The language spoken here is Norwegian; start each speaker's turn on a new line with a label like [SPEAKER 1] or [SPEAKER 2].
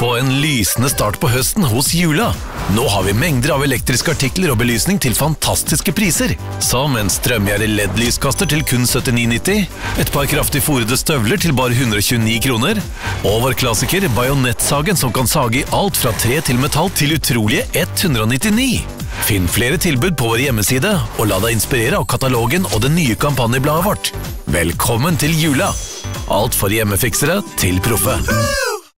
[SPEAKER 1] Få en lysende start på høsten hos Jula. Nå har vi mengder av elektriske artikler og belysning til fantastiske priser. Som en strømgjerde LED-lyskaster til kun 79,90, et par kraftig fòrede støvler til bare 129 kroner, og vår klassiker bajonettsagen som kan sage i alt fra tre til metall til utrolige 199. Finn flere tilbud på vår hjemmeside, og la deg inspirere av katalogen og det nye kampanjebladet vårt. Velkommen til jula! Alt for hjemmefiksere til proffe.